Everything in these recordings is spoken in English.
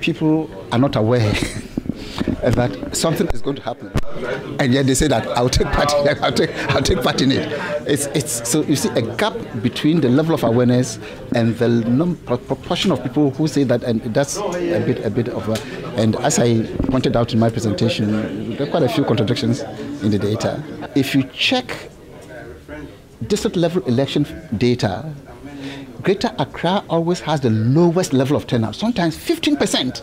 people are not aware that something is going to happen, and yet they say that I'll take part. I'll take, I'll take part in it. It's, it's so you see a gap between the level of awareness and the num- proportion of people who say that, and that's a bit a bit of a. And as I pointed out in my presentation, there are quite a few contradictions in the data. If you check district level election data, Greater Accra always has the lowest level of turnout, sometimes 15%.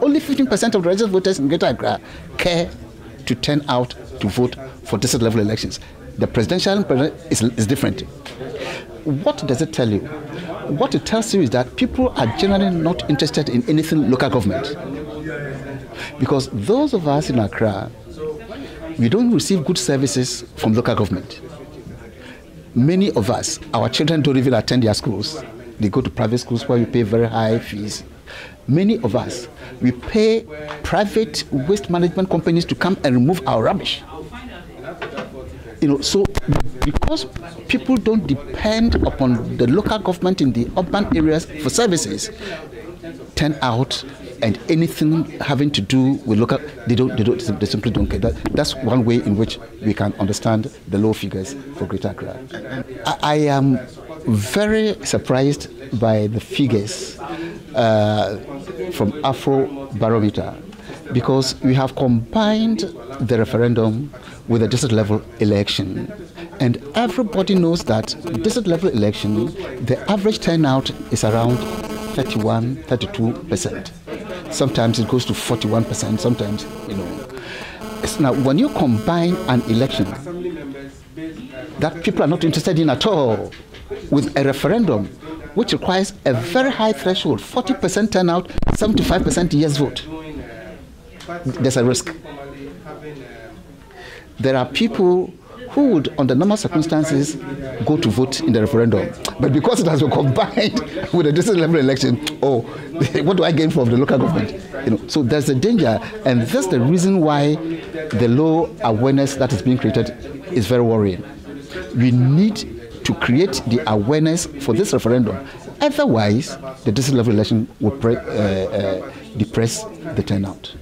Only 15% of the registered voters in Greater Accra care to turn out to vote for district level elections. The presidential is, is different. What does it tell you? What it tells you is that people are generally not interested in anything local government. Because those of us in Accra, we don't receive good services from local government many of us, our children don't even attend their schools. They go to private schools where we pay very high fees. Many of us, we pay private waste management companies to come and remove our rubbish. You know, so because people don't depend upon the local government in the urban areas for services, turn out and anything having to do with local, they don't, they don't, they simply don't care. That, that's one way in which we can understand the low figures for Greater Accra. I, I am very surprised by the figures uh, from Afrobarometer because we have combined the referendum with a district level election. And everybody knows that district level election, the average turnout is around 31, 32 percent. Sometimes it goes to 41%, sometimes, you know. Now, when you combine an election that people are not interested in at all with a referendum, which requires a very high threshold 40% turnout, 75% yes vote, there's a risk. There are people who would, under normal circumstances, go to vote in the referendum. But because it has been combined with a district level election, oh, what do I gain from the local government? You know, so there's a danger, and that's the reason why the low awareness that is being created is very worrying. We need to create the awareness for this referendum. Otherwise, the district level election will pre- uh, uh, depress the turnout.